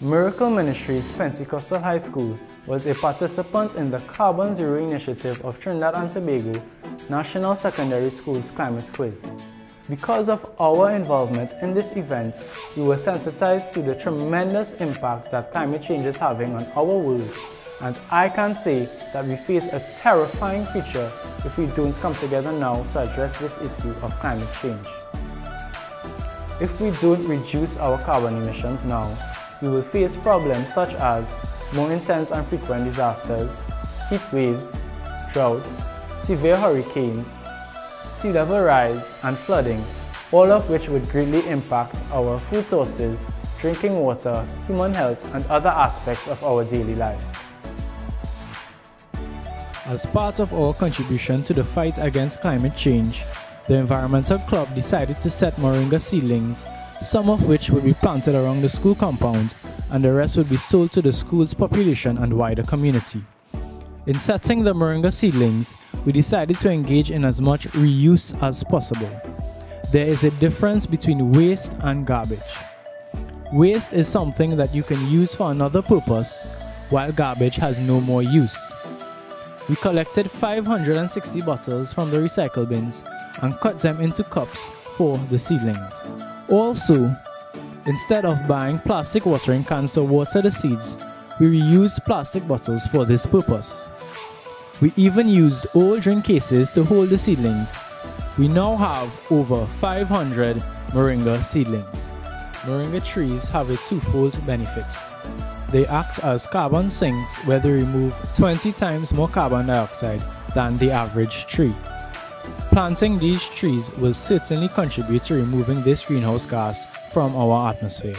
Miracle Ministries Pentecostal High School was a participant in the Carbon Zero initiative of Trinidad and Tobago National Secondary Schools Climate Quiz. Because of our involvement in this event, we were sensitized to the tremendous impact that climate change is having on our world and I can say that we face a terrifying future if we don't come together now to address this issue of climate change. If we don't reduce our carbon emissions now, we will face problems such as more intense and frequent disasters, heat waves, droughts, severe hurricanes, sea level rise and flooding, all of which would greatly impact our food sources, drinking water, human health and other aspects of our daily lives. As part of our contribution to the fight against climate change, the Environmental Club decided to set moringa seedlings, some of which would be planted around the school compound and the rest would be sold to the school's population and wider community. In setting the moringa seedlings, we decided to engage in as much reuse as possible. There is a difference between waste and garbage. Waste is something that you can use for another purpose, while garbage has no more use. We collected 560 bottles from the recycle bins and cut them into cups for the seedlings. Also, instead of buying plastic watering cans to water the seeds, we reused plastic bottles for this purpose. We even used old drink cases to hold the seedlings. We now have over 500 moringa seedlings. Moringa trees have a twofold benefit. They act as carbon sinks where they remove 20 times more carbon dioxide than the average tree. Planting these trees will certainly contribute to removing this greenhouse gas from our atmosphere.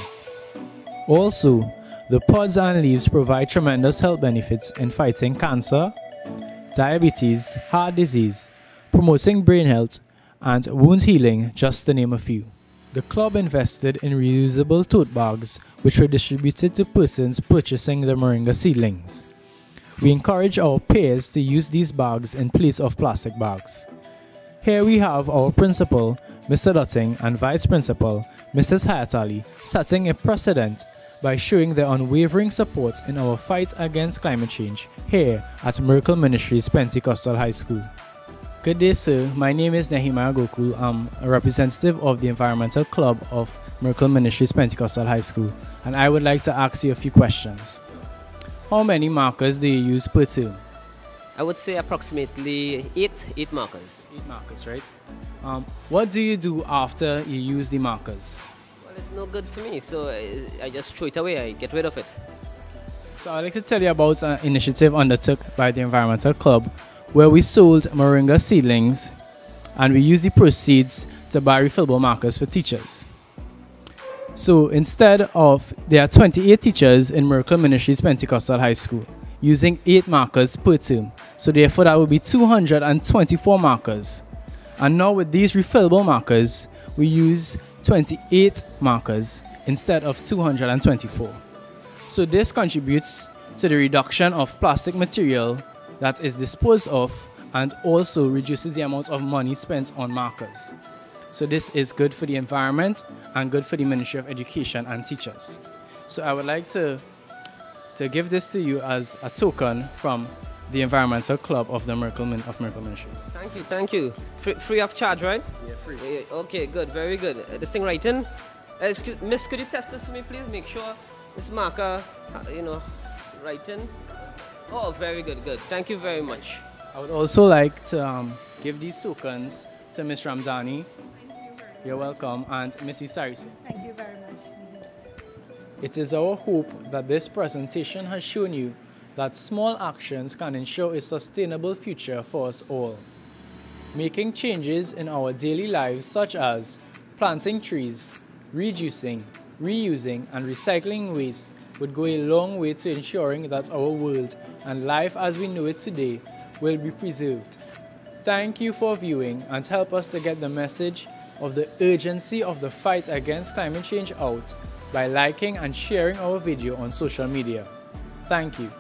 Also, the pods and leaves provide tremendous health benefits in fighting cancer, diabetes, heart disease, promoting brain health, and wound healing, just to name a few. The club invested in reusable tote bags which were distributed to persons purchasing the moringa seedlings. We encourage our peers to use these bags in place of plastic bags. Here we have our principal, Mr. Dutting, and vice principal, Mrs. Hayatali, setting a precedent by showing their unwavering support in our fight against climate change here at Miracle Ministries Pentecostal High School. Good day, sir. My name is Nehemiah Gokul. I'm a representative of the Environmental Club of Miracle Ministries Pentecostal High School, and I would like to ask you a few questions. How many markers do you use per term? I would say approximately eight, eight markers. Eight markers, right? Um, what do you do after you use the markers? Well, it's no good for me, so I, I just throw it away. I get rid of it. So I'd like to tell you about an initiative undertook by the Environmental Club where we sold moringa seedlings and we used the proceeds to buy refillable markers for teachers. So instead of, there are 28 teachers in Miracle Ministries Pentecostal High School using 8 markers per term. So therefore that would be 224 markers. And now with these refillable markers, we use 28 markers instead of 224. So this contributes to the reduction of plastic material that is disposed of and also reduces the amount of money spent on markers. So this is good for the environment and good for the Ministry of Education and teachers. So I would like to, to give this to you as a token from the Environmental Club of the Miracle, Min- of Miracle Ministries. Thank you, thank you. Free, free of charge, right? Yeah, free. Okay, good, very good. Uh, this thing right in. Uh, excuse, miss, could you test this for me, please? Make sure this marker, uh, you know, right in. Oh, very good, good. Thank you very much. I would also like to um, give these tokens to Ms. Ramdani. You're welcome, and Mrs. Sarisi. Thank you very much. It is our hope that this presentation has shown you that small actions can ensure a sustainable future for us all. Making changes in our daily lives, such as planting trees, reducing, reusing, and recycling waste, would go a long way to ensuring that our world and life as we know it today will be preserved. Thank you for viewing and help us to get the message of the urgency of the fight against climate change out by liking and sharing our video on social media. Thank you.